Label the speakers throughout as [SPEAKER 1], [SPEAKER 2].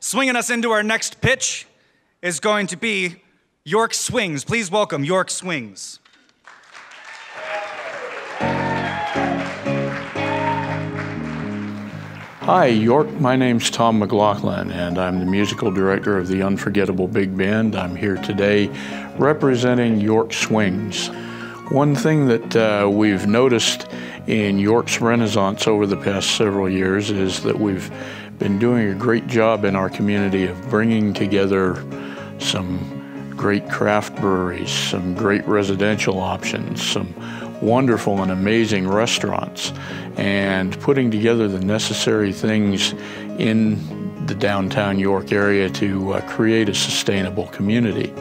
[SPEAKER 1] Swinging us into our next pitch is going to be York Swings. Please welcome York Swings.
[SPEAKER 2] Hi, York. My name's Tom McLaughlin, and I'm the musical director of the Unforgettable Big Band. I'm here today representing York Swings. One thing that uh, we've noticed in York's renaissance over the past several years is that we've been doing a great job in our community of bringing together some great craft breweries, some great residential options, some wonderful and amazing restaurants, and putting together the necessary things in the downtown York area to uh, create a sustainable community.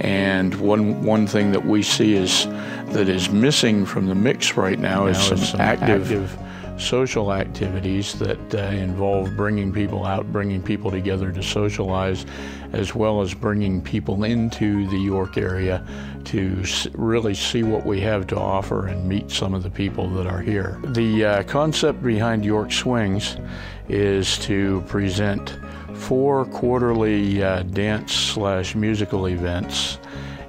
[SPEAKER 2] And one one thing that we see is that is missing from the mix right now, now is some, some active, active social activities that uh, involve bringing people out, bringing people together to socialize, as well as bringing people into the York area to really see what we have to offer and meet some of the people that are here. The uh, concept behind York Swings is to present four quarterly uh, dance slash musical events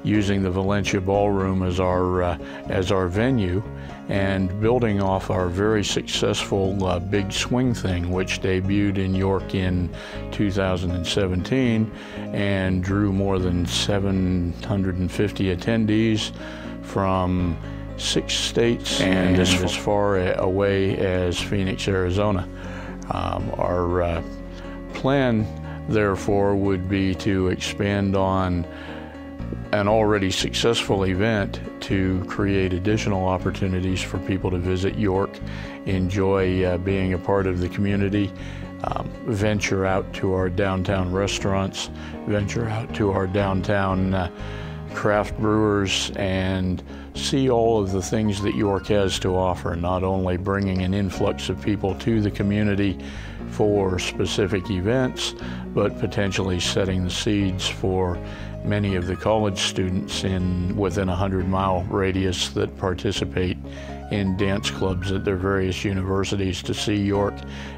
[SPEAKER 2] using the Valencia Ballroom as our, uh, as our venue and building off our very successful uh, Big Swing Thing, which debuted in York in 2017 and drew more than 750 attendees from six states and, and as far away as Phoenix, Arizona. Um, our uh, plan, therefore, would be to expand on an already successful event to create additional opportunities for people to visit York, enjoy uh, being a part of the community, um, venture out to our downtown restaurants, venture out to our downtown uh, craft brewers, and see all of the things that York has to offer, not only bringing an influx of people to the community for specific events, but potentially setting the seeds for many of the college students in within a 100 mile radius that participate in dance clubs at their various universities to see York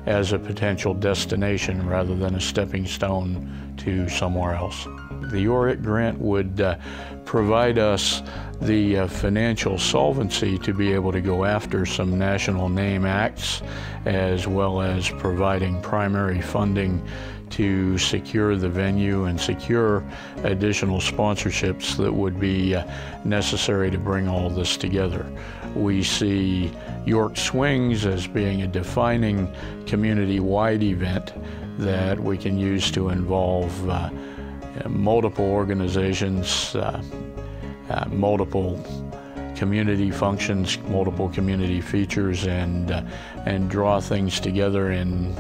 [SPEAKER 2] as a potential destination rather than a stepping stone to somewhere else. The YorIt grant would uh, provide us the uh, financial solvency to be able to go after some national name acts as well as providing primary funding to secure the venue and secure additional sponsorships that would be uh, necessary to bring all this together. We see York Swings as being a defining community-wide event that we can use to involve uh, multiple organizations, uh, uh multiple community functions, multiple community features, and uh, and draw things together in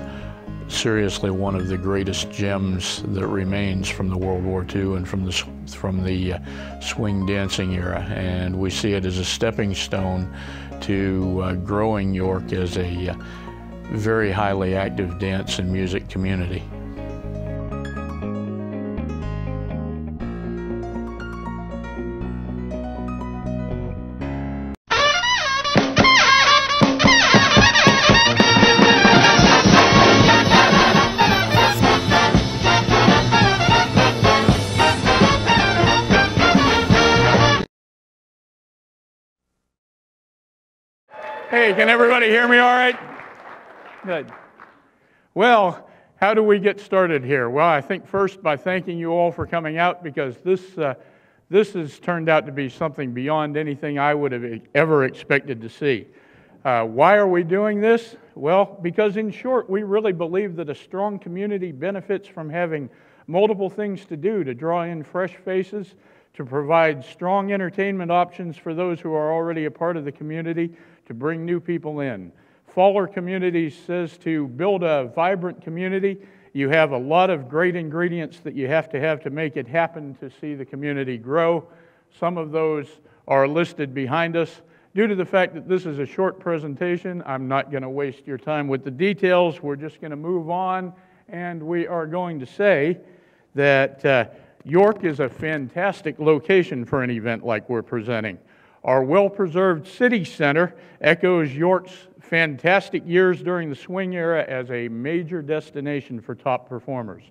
[SPEAKER 2] seriously one of the greatest gems that remains from the World War II and from the from the uh, swing dancing era, and we see it as a stepping stone to uh, growing York as a uh, very highly active dance and music community. Hey, can everybody hear me all right? Good. Well, how do we get started here? Well, I think first by thanking you all for coming out because this, uh, this has turned out to be something beyond anything I would have ever expected to see. Uh, why are we doing this? Well, because in short, we really believe that a strong community benefits from having multiple things to do to draw in fresh faces, to provide strong entertainment options for those who are already a part of the community, to bring new people in. Faller Communities says to build a vibrant community, you have a lot of great ingredients that you have to have to make it happen to see the community grow. Some of those are listed behind us. Due to the fact that this is a short presentation, I'm not going to waste your time with the details. We're just going to move on, and we are going to say that uh, York is a fantastic location for an event like we're presenting. Our well preserved city center echoes York's fantastic years during the swing era as a major destination for top performers.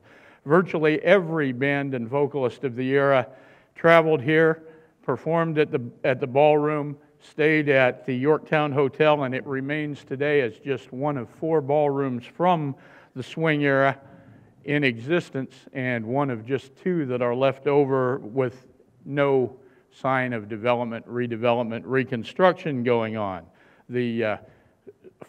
[SPEAKER 2] Virtually every band and vocalist of the era traveled here, performed at the, at the ballroom, stayed at the Yorktown Hotel, and it remains today as just one of four ballrooms from the swing era in existence, and one of just two that are left over with no sign of development, redevelopment, reconstruction going on. The uh,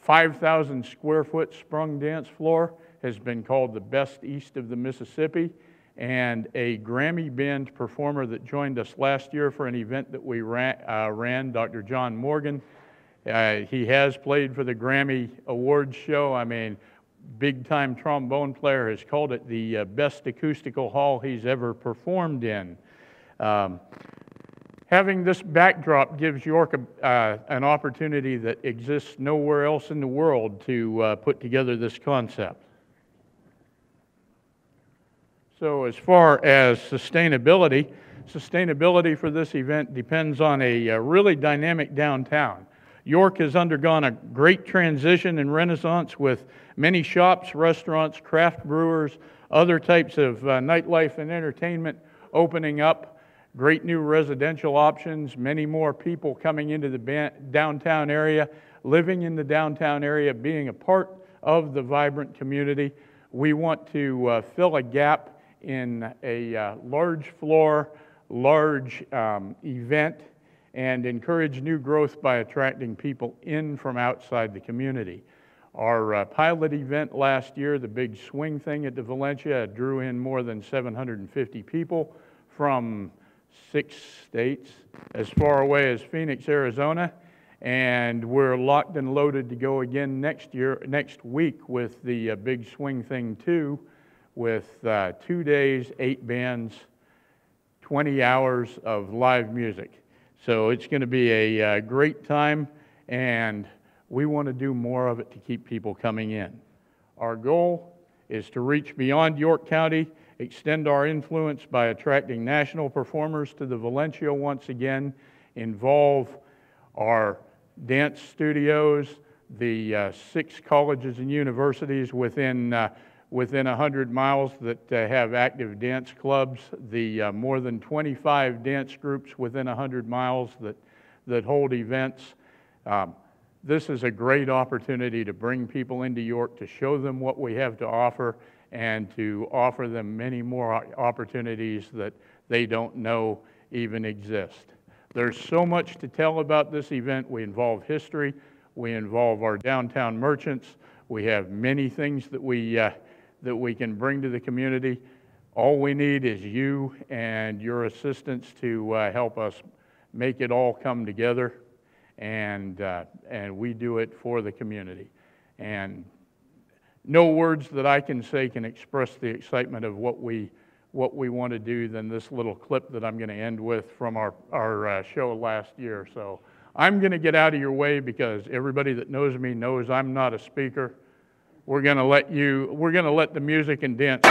[SPEAKER 2] 5,000 square foot sprung dance floor has been called the best east of the Mississippi. And a Grammy band performer that joined us last year for an event that we ran, uh, ran Dr. John Morgan. Uh, he has played for the Grammy Awards show. I mean, big time trombone player has called it the uh, best acoustical hall he's ever performed in. Um, having this backdrop gives York a, uh, an opportunity that exists nowhere else in the world to uh, put together this concept. So, as far as sustainability, sustainability for this event depends on a, a really dynamic downtown. York has undergone a great transition and renaissance with many shops, restaurants, craft brewers, other types of uh, nightlife and entertainment opening up great new residential options, many more people coming into the downtown area, living in the downtown area, being a part of the vibrant community. We want to uh, fill a gap in a uh, large floor, large um, event, and encourage new growth by attracting people in from outside the community. Our uh, pilot event last year, the big swing thing at the Valencia, drew in more than 750 people from six states as far away as Phoenix, Arizona. And we're locked and loaded to go again next year, next week with the uh, Big Swing Thing 2, with uh, two days, eight bands, 20 hours of live music. So it's going to be a uh, great time, and we want to do more of it to keep people coming in. Our goal is to reach beyond York County extend our influence by attracting national performers to the Valencia once again, involve our dance studios, the uh, six colleges and universities within, uh, within 100 miles that uh, have active dance clubs, the uh, more than 25 dance groups within 100 miles that, that hold events. Um, this is a great opportunity to bring people into York, to show them what we have to offer, and to offer them many more opportunities that they don't know even exist. There's so much to tell about this event. We involve history, we involve our downtown merchants, we have many things that we, uh, that we can bring to the community. All we need is you and your assistance to uh, help us make it all come together, and, uh, and we do it for the community. And no words that I can say can express the excitement of what we, what we want to do than this little clip that I'm going to end with from our, our uh, show last year. So I'm going to get out of your way because everybody that knows me knows I'm not a speaker. We're going to let you, we're going to let the music and dance.